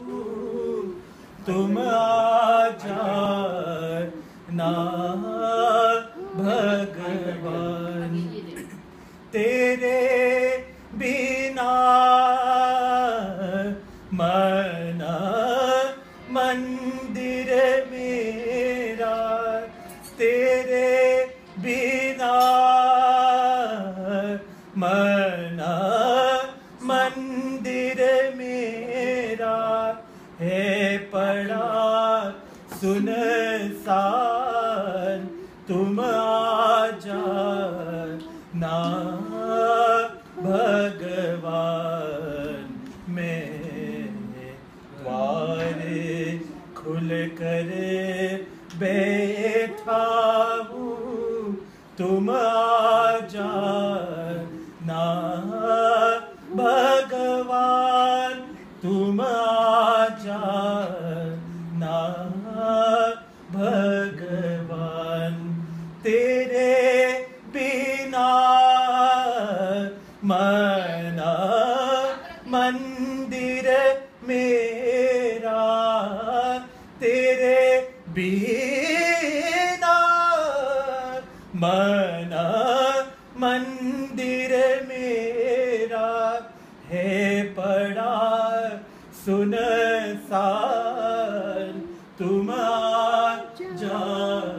हूँ तुम आ जाना भगवान। तेरे बिना मना मंदिर मेरा। तेरे बिना मना मंदिर मेरा है पड़ा। सुन सान तुम आ जाना भगवान। मैं द्वारे खुल कर बैठा हूँ। तुम आ जाना भगवान तुम जाना भगवान। तेरे बिना मना मंदिर मेरा। तेरे बिना मना मंदिर मेरा। है पड़ा सुन साल तुम जा